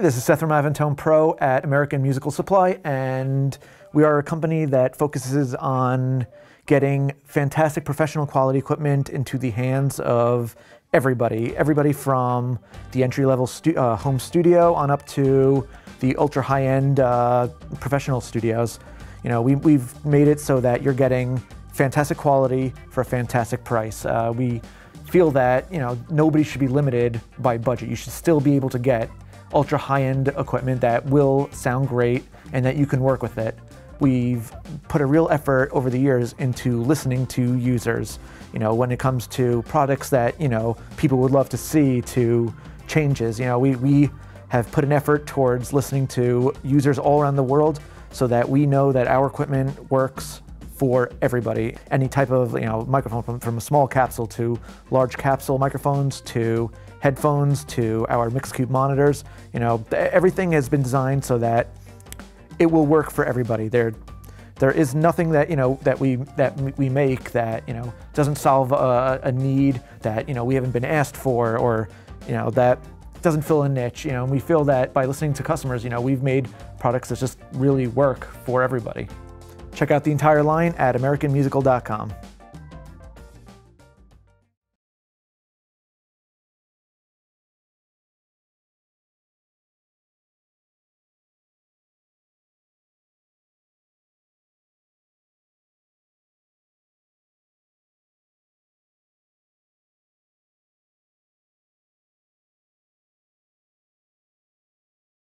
this is Seth from Avantone Pro at American Musical Supply, and we are a company that focuses on getting fantastic professional quality equipment into the hands of everybody. Everybody from the entry level stu uh, home studio on up to the ultra high end uh, professional studios. You know, we, we've made it so that you're getting fantastic quality for a fantastic price. Uh, we feel that you know nobody should be limited by budget. You should still be able to get ultra high-end equipment that will sound great and that you can work with it. We've put a real effort over the years into listening to users. You know, when it comes to products that, you know, people would love to see to changes. You know, we, we have put an effort towards listening to users all around the world so that we know that our equipment works for everybody. Any type of you know microphone from, from a small capsule to large capsule microphones to headphones to our Mixcube monitors. You know, everything has been designed so that it will work for everybody. There, there is nothing that you know that we that we make that you know doesn't solve a, a need that you know we haven't been asked for or you know that doesn't fill a niche. You know, and we feel that by listening to customers, you know, we've made products that just really work for everybody. Check out the entire line at AmericanMusical.com.